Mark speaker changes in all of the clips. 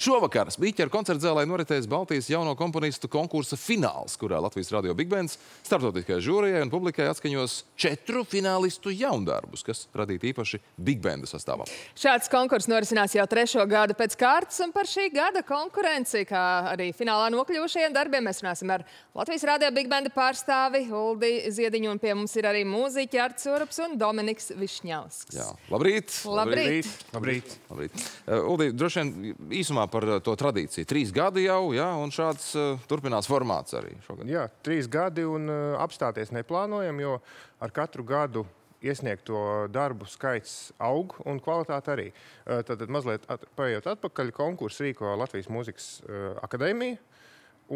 Speaker 1: Šovakar Spīķeru koncerta zālē noritēs Baltijas jauno komponistu konkursa fināls, kurā Latvijas radio Big Bands starptautiskajai žūrijai un publikai atskaņos četru finālistu jaundarbus, kas radīti īpaši Big Bandu sastāvā.
Speaker 2: Šāds konkurss norisinās jau trešo gadu pēc kārtas, un par šī gada konkurenci, kā arī finālā nokļuvušajiem darbiem, mēs runāsim ar Latvijas radio Big Banda pārstāvi Uldi Ziediņu, un pie mums ir arī mūziķi Arts Urups un Dominiks Višņausks.
Speaker 1: Jā, labrīt!
Speaker 2: Labrīt!
Speaker 3: Labrīt!
Speaker 1: Labrīt. Uh, Uldi, droši vien īsumā par uh, to tradīciju. Trīs gadi jau, jā, un šāds uh, turpinās formāts arī šogad.
Speaker 3: Jā, trīs gadi un uh, apstāties neplānojam, jo ar katru gadu iesniegto darbu skaits aug un kvalitāte arī. Tad mazliet at, paiet atpakaļ konkursu rīko Latvijas Mūzikas akadēmija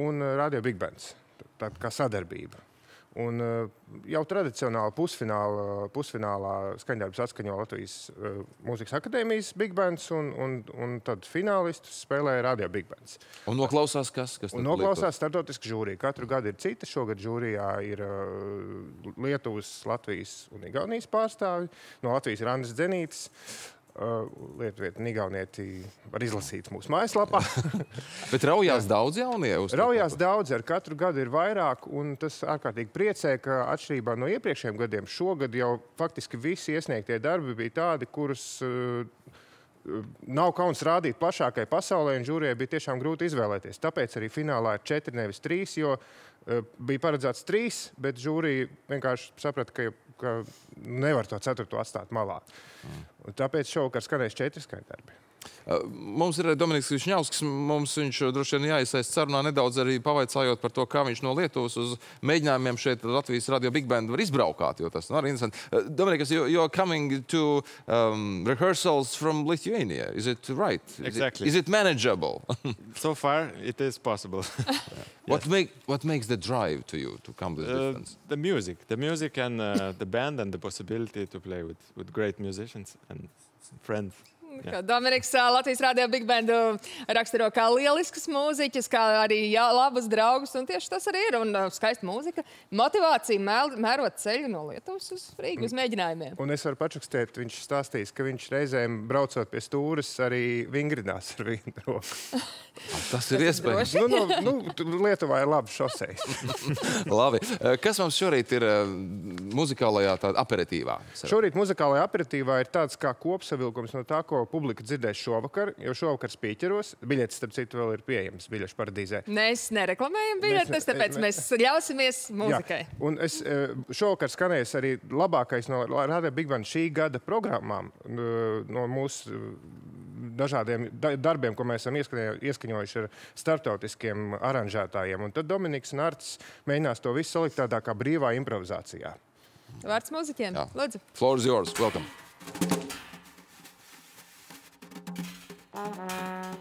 Speaker 3: un Radio Big Bands. Tāda kā sadarbība. Un uh, jau tradicionāli pusfināla, pusfinālā skaņdarbs atskaņo Latvijas uh, Mūzikas akadēmijas Big Bands un, un, un tad finālistus spēlē Radio Big Bands.
Speaker 1: Un noklausās kas? kas
Speaker 3: Un noklausās startautiska žūrija. Katru gadu ir cita. Šogad žūrijā ir uh, Lietuvas, Latvijas un Igaunijas pārstāvi. No Latvijas ir Andris Dzenītis. Lietuvieti un Igaunieti var izlasīt mūsu mājaslapā.
Speaker 1: Bet raujās daudz jaunie uz to
Speaker 3: Raujās daudz, ar katru gadu ir vairāk, un tas ārkārtīgi priecē, ka atšķirībā no iepriekšējiem gadiem, šogad jau faktiski visi iesniegtie darbi bija tādi, kurus uh, nav kauns rādīt plašākai pasaulē, un žūrijai bija tiešām grūti izvēlēties. Tāpēc arī finālā ir četri, nevis trīs, jo uh, bija paredzēts trīs, bet žūrija vienkārši saprata, ka, ka nevar to ceturto atstāt malā. Un tāpēc šovakar skanēs četri skaņdarbi.
Speaker 1: Mums ir Dominiks Višņausks. Mums viņš uh, droši vien jāiesaist sarunā nedaudz arī pavaicājot par to, kā viņš no Lietuvas uz mēģinājumiem šeit Latvijas radio Big Band var izbraukāt, jo tas nu, arī interesanti. Uh, Dominikas, you, you're coming to um, rehearsals from Lithuania. Is it right? Is it-
Speaker 4: Exactly.
Speaker 1: Is it manageable?
Speaker 4: So far, it is possible.
Speaker 1: what, make, what makes the drive to you to come this
Speaker 4: Uh,
Speaker 1: distance?
Speaker 4: the music, the music, and uh, the band, and the possibility to play with, with great musicians and friends.
Speaker 2: Dominiks Latvijas Rādio Big Bandu raksturo kā lielisks mūziķis, kā arī jā, labus draugus. Un tieši tas arī ir. Un skaista mūzika, motivācija mēl, mērot ceļu no Lietuvas uz Rīgu uz mēģinājumiem.
Speaker 3: Un es varu pačukstēt, viņš stāstīs, ka viņš reizēm braucot pie stūres arī vingrinās ar vienu roku.
Speaker 1: Tas ir iespējams.
Speaker 3: nu, nu, nu, tu- Lietuvā ir labs šoseis.
Speaker 1: Labi. Kas mums šorīt ir muzikālajā aperitīvā?
Speaker 3: Šorīt muzikālajā aperitīvā ir tāds kā kopsavilkums no tā, ko publika dzirdēs šovakar. Jo šovakar spīķeros, biļetes, starp citu, vēl ir pieejamas biļešu paradīzē.
Speaker 2: Mēs nereklamējam biļetes, tāpēc mēs ļausimies mūzikai.
Speaker 3: Jā, un es eh, šovakar skanēs arī labākais no Rāda Big Band šī gada programmām, no mūsu dažādiem da- darbiem, ko mēs esam ieskaņo- ieskaņojuši ar starptautiskiem aranžētājiem. Un tad Dominiks Nārts mēģinās to visu salikt tādā kā brīvā improvizācijā.
Speaker 2: Vārds mūziķiem.
Speaker 1: Jā.
Speaker 2: Lūdzu.
Speaker 1: Floor is yours. Welcome.
Speaker 5: Mm-hmm.